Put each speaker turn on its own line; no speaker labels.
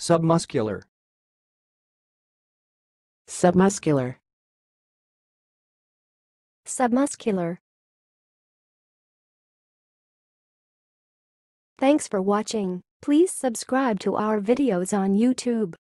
Submuscular.
submuscular,
Submuscular. Thanks for watching. Please subscribe to our videos on YouTube.